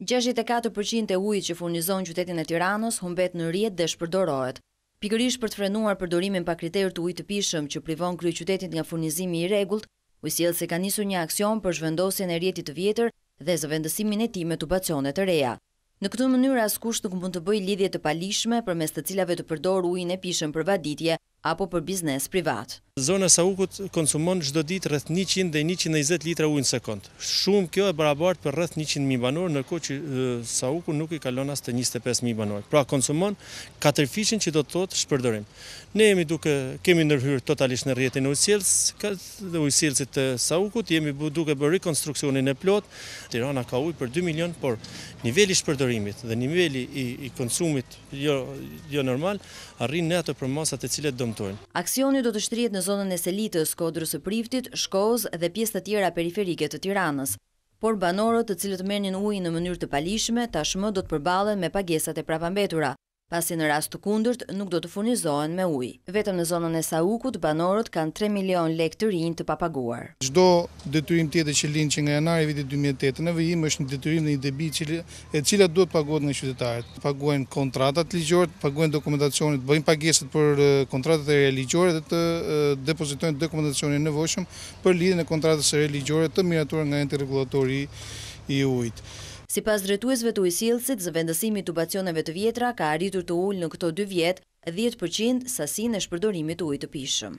Gjashtëdhjetë e katër për qind e ujit që furnizon qytetin e Tiranës humbet në rrjet dhe shpërdorohet. Pikërisht për të frenuar përdorimin pa kriter të ujit të pijshëm që privon kryeqytetit nga furnizimi i rregullt, Ujësjellësi ka nisur një aksion për zhvendosjen e rrjetit të vjetër dhe zëvendësimin e tij me tubacione të reja. Në këtë mënyrë askush nuk mund të bëjë lidhje të paligjshme përmes të cilave të përdorë ujin e pijshëm për vaditje apo për biznes privat. Zona e Saukut konsumon çdo ditë rreth njëqind deri njëqind e njëzet litra ujë në sekond. Shumë kjo e barabartë për rreth njëqind mijë banorë, ndërkohë që Sauku nuk i kalon as të njëzet e pesë mijë banorët. Pra konsumon katërfishin që do të thotë shpërdorim. Ne jemi duke kemi ndërhyrë totalisht në rrjetin e ujësjellës ujësjellësit të Saukut, jemi duke bërë rekonstruksionin e plotë. Tirana ka ujë për dy milionë, por niveli i shpërdorimit dhe niveli i i konsumit jo jo normal arrin në ato përmasa të cilat dëmtojnë. Aksioni do të shtrihet në zonën e Selitës, Kodrës së Priftit, Shkoz dhe pjesë të tjera periferike të Tiranës. Por banorët të cilët merrnin ujin në mënyrë të paligjshme tashmë do të përballen me pagesat e prapambetura, pasi në rast të kundërt nuk do të furnizohen me ujë. Vetëm në zonën e Saukut banorët kanë tre milionë lekë të rinj të papaguar. Çdo detyrim tjetër që lind që nga janari i vitit dy mijë e tetë, në vijim është një detyrim dhe një debi e cila duhet të paguhet nga qytetarët, të paguajnë kontratat ligjore, të paguajnë dokumentacionin, të bëjnë pagesat për kontratat e reja ligjore dhe të depozitojnë dokumentacionin e nevojshëm për lidhjen e kontratës së re ligjore të miratuar nga Enti Rregullator i Ujit. Sipas drejtuesve të ujësjellësit, zëvendësimi i tubacioneve të vjetra ka arritur të ulë në këto dy vjet dhjetë përqind sasinë e shpërdorimit të ujit të pijshëm.